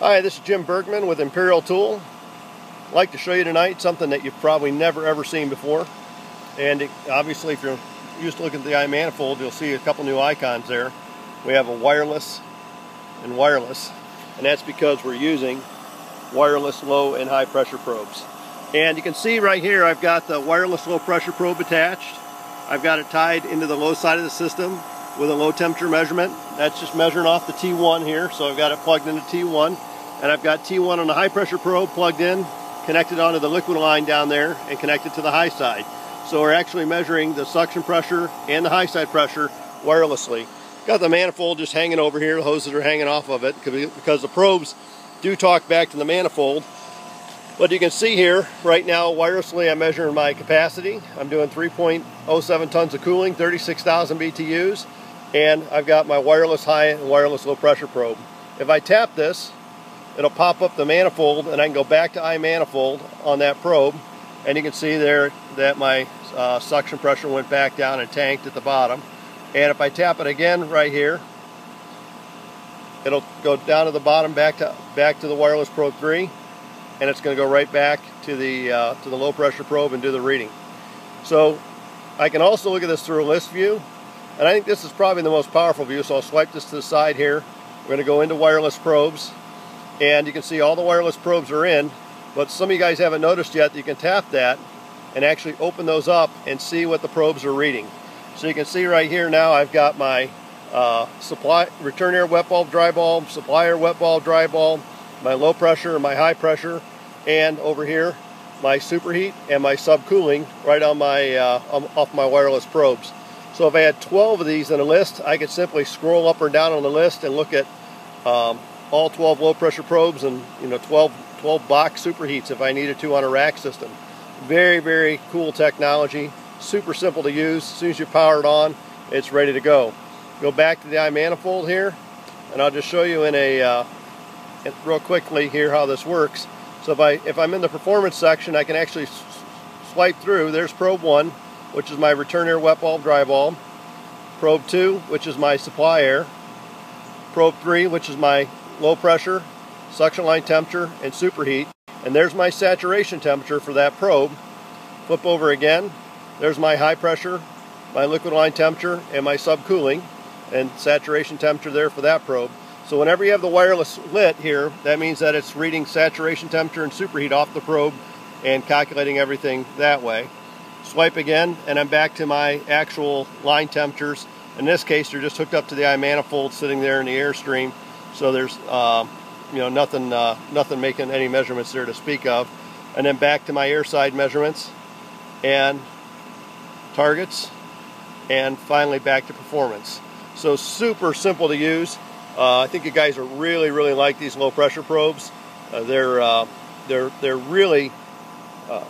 Hi, this is Jim Bergman with Imperial Tool. I'd like to show you tonight something that you've probably never ever seen before. And it, obviously if you're used to looking at the manifold, you'll see a couple new icons there. We have a wireless and wireless, and that's because we're using wireless low and high pressure probes. And you can see right here I've got the wireless low pressure probe attached. I've got it tied into the low side of the system with a low temperature measurement. That's just measuring off the T1 here, so I've got it plugged into T1 and I've got T1 on the high pressure probe plugged in, connected onto the liquid line down there, and connected to the high side. So we're actually measuring the suction pressure and the high side pressure wirelessly. Got the manifold just hanging over here, the hoses are hanging off of it because the probes do talk back to the manifold. But you can see here, right now, wirelessly, I'm measuring my capacity. I'm doing 3.07 tons of cooling, 36,000 BTUs, and I've got my wireless high and wireless low pressure probe. If I tap this, it'll pop up the manifold and I can go back to iManifold on that probe and you can see there that my uh, suction pressure went back down and tanked at the bottom. And if I tap it again right here it'll go down to the bottom back to back to the wireless probe 3 and it's going to go right back to the uh, to the low pressure probe and do the reading. So I can also look at this through a list view and I think this is probably the most powerful view so I'll swipe this to the side here. We're going to go into wireless probes and you can see all the wireless probes are in but some of you guys haven't noticed yet you can tap that and actually open those up and see what the probes are reading. So you can see right here now I've got my uh, supply return air wet bulb dry bulb supply wet bulb dry bulb my low pressure my high pressure and over here my superheat and my subcooling right on my uh, off my wireless probes. So if I had 12 of these in a list I could simply scroll up or down on the list and look at um, all 12 low pressure probes and you know 12 12 box superheats if I needed to on a rack system. Very very cool technology, super simple to use. As soon as you power it on, it's ready to go. Go back to the iManifold here, and I'll just show you in a uh, real quickly here how this works. So if I if I'm in the performance section, I can actually swipe through. There's probe one, which is my return air wet bulb dry bulb. Probe two, which is my supply air. Probe three, which is my low pressure, suction line temperature, and superheat. And there's my saturation temperature for that probe. Flip over again. There's my high pressure, my liquid line temperature, and my subcooling, and saturation temperature there for that probe. So whenever you have the wireless lit here, that means that it's reading saturation temperature and superheat off the probe and calculating everything that way. Swipe again, and I'm back to my actual line temperatures. In this case, they're just hooked up to the iManifold sitting there in the airstream. So there's uh, you know nothing uh, nothing making any measurements there to speak of. And then back to my airside measurements and targets and finally back to performance. So super simple to use. Uh, I think you guys are really really like these low pressure probes. Uh, they're uh, they're they're really uh,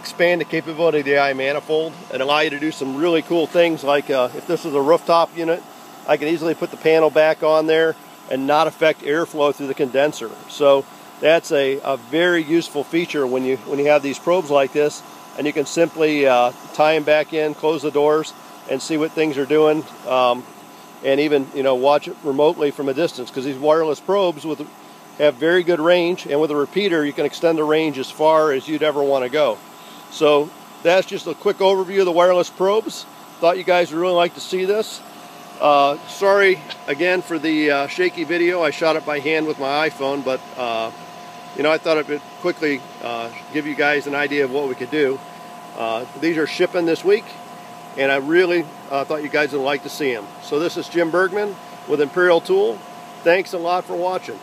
expand the capability of the iManifold and allow you to do some really cool things like uh, if this is a rooftop unit I can easily put the panel back on there and not affect airflow through the condenser. So that's a, a very useful feature when you when you have these probes like this and you can simply uh, tie them back in, close the doors and see what things are doing um, and even you know watch it remotely from a distance because these wireless probes with have very good range and with a repeater you can extend the range as far as you'd ever want to go. So that's just a quick overview of the wireless probes. Thought you guys would really like to see this. Uh, sorry again for the uh, shaky video. I shot it by hand with my iPhone, but uh, you know I thought would quickly uh, give you guys an idea of what we could do. Uh, these are shipping this week, and I really uh, thought you guys would like to see them. So this is Jim Bergman with Imperial Tool. Thanks a lot for watching.